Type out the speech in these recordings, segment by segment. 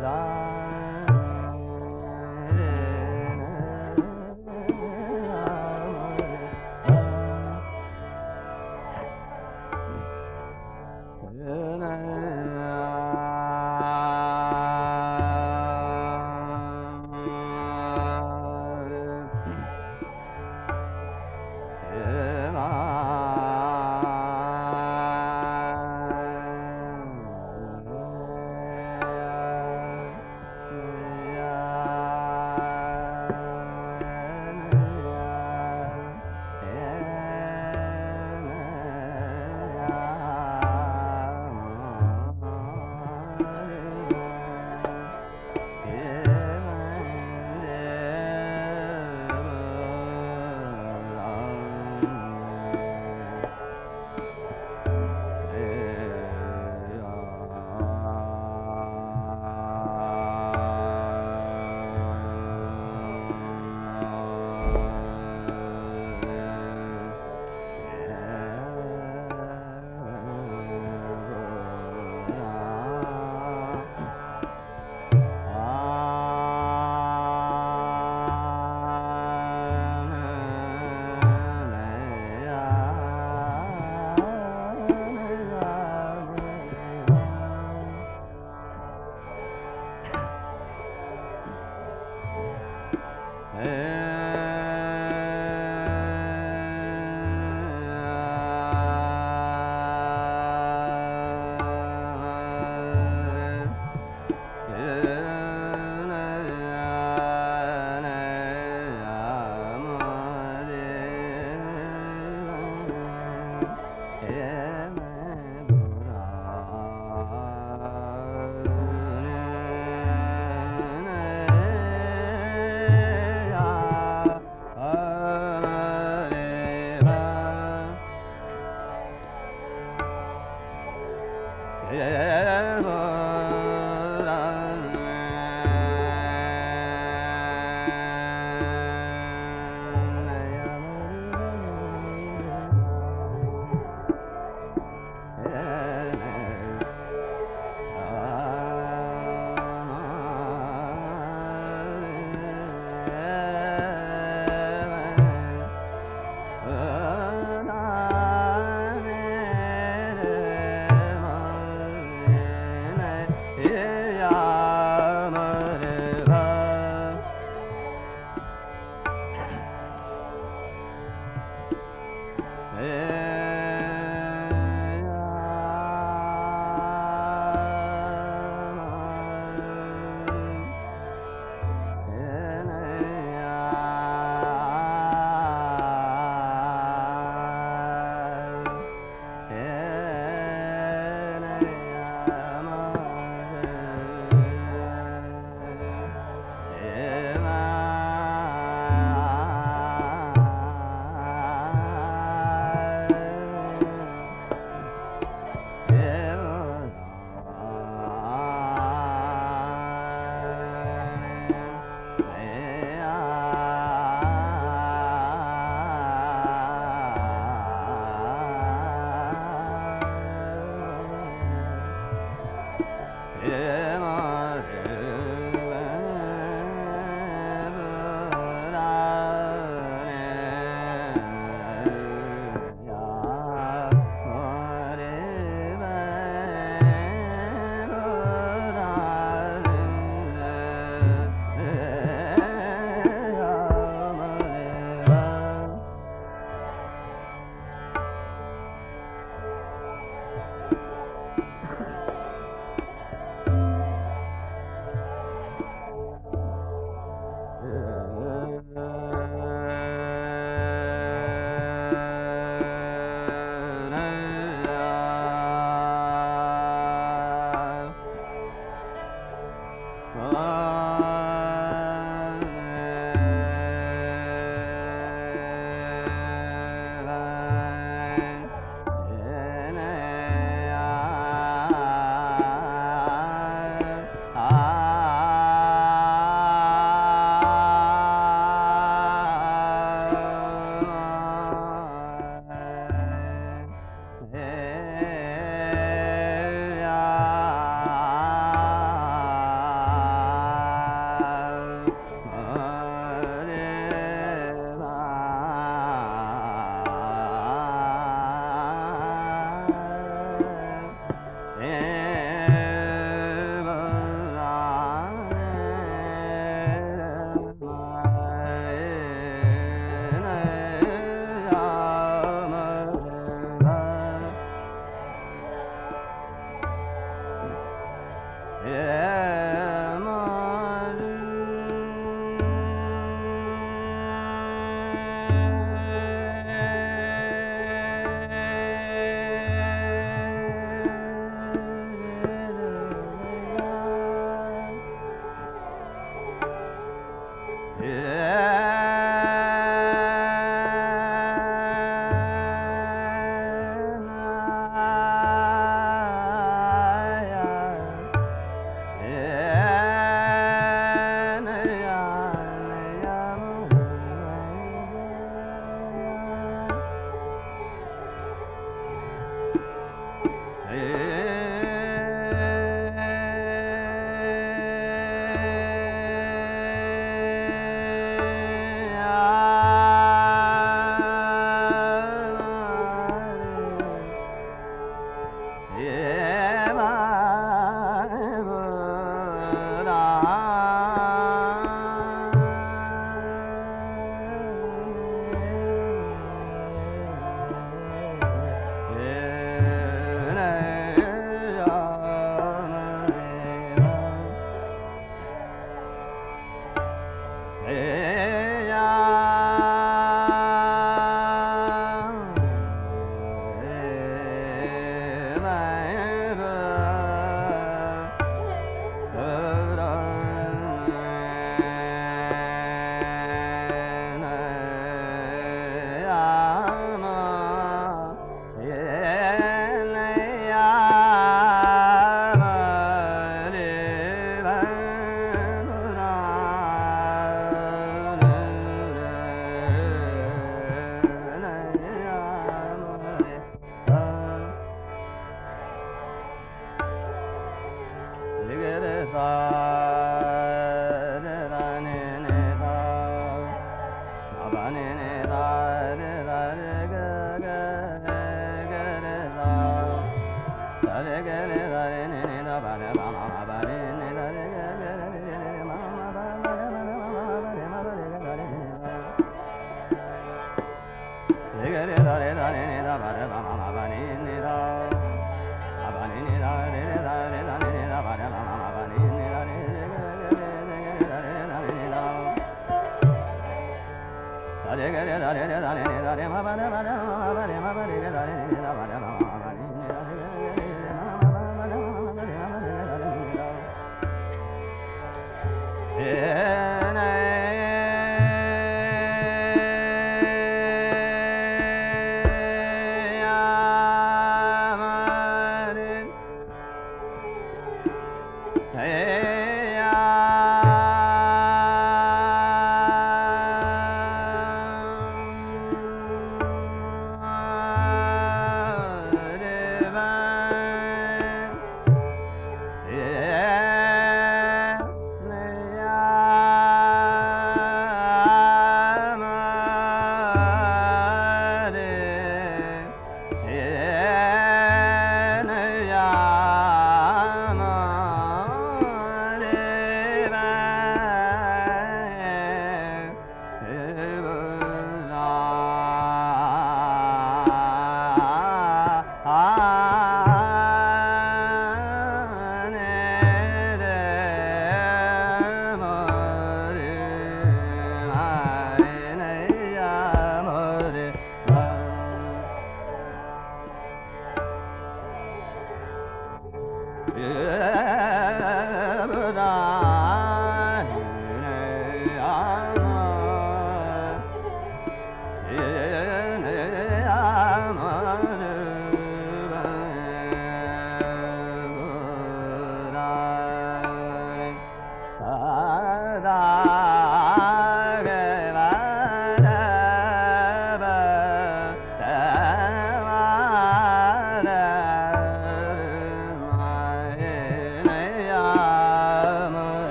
la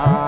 Ah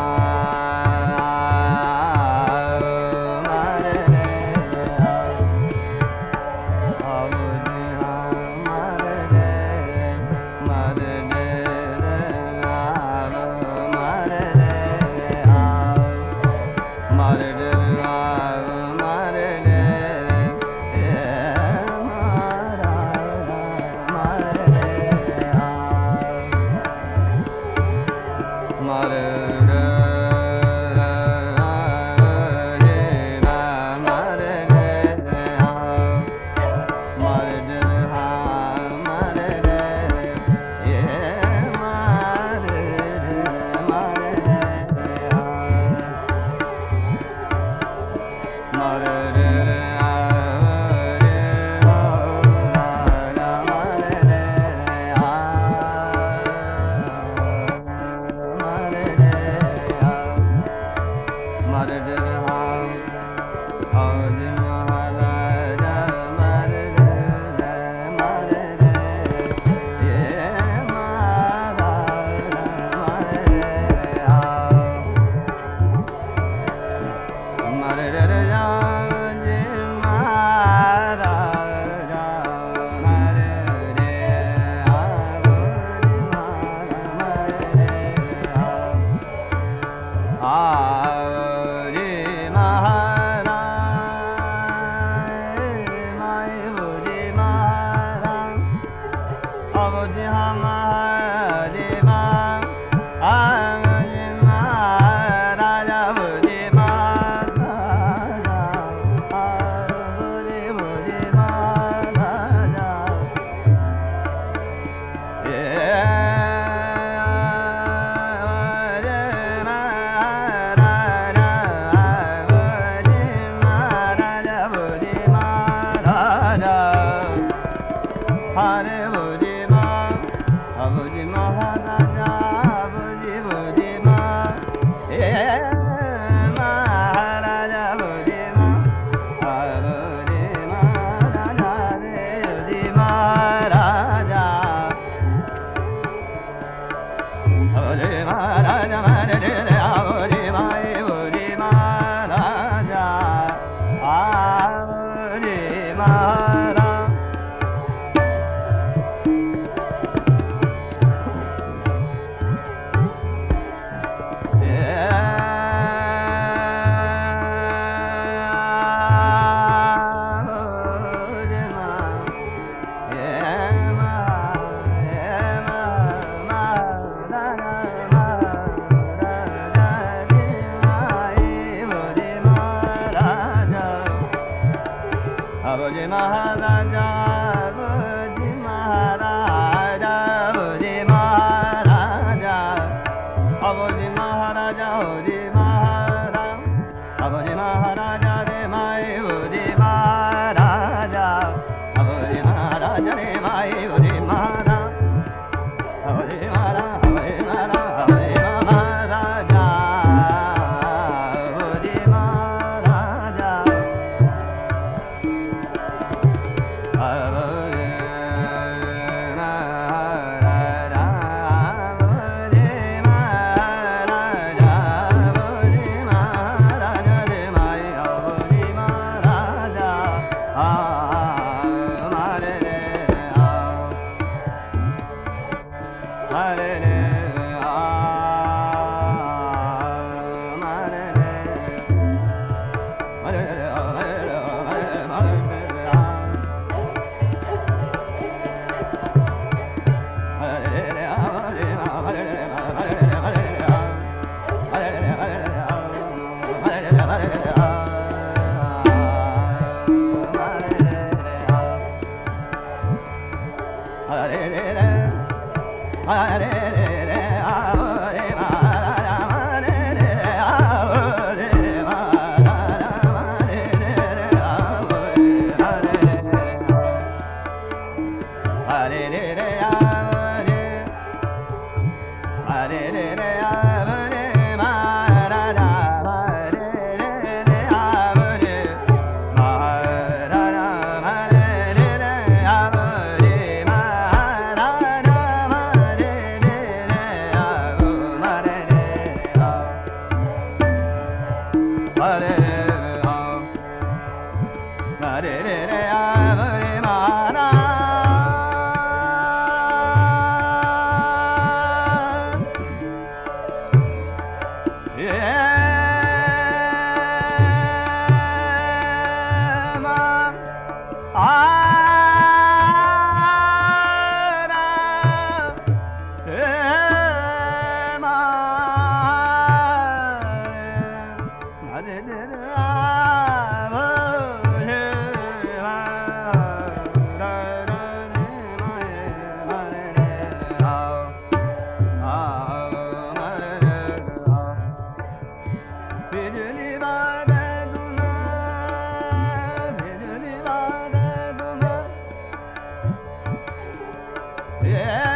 Hare Hare yeah.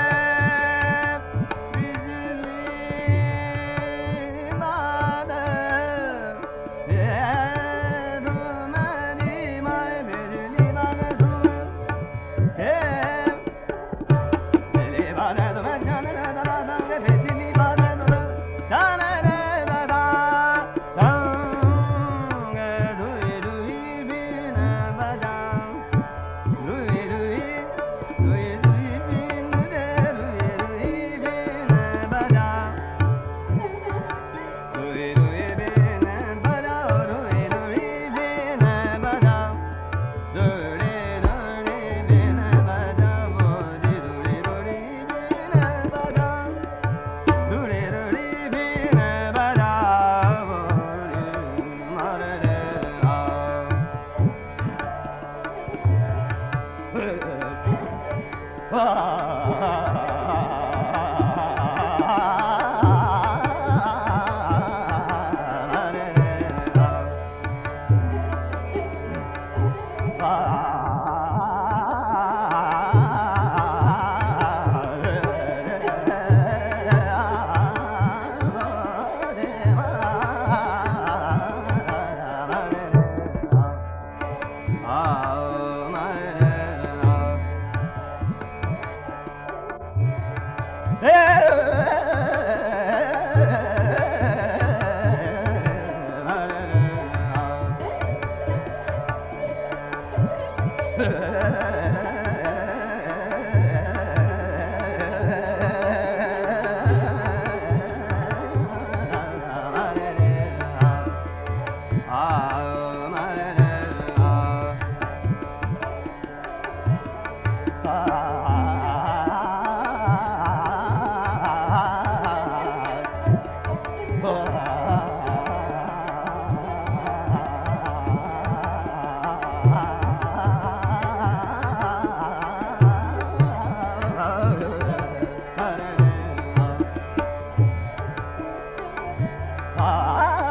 아.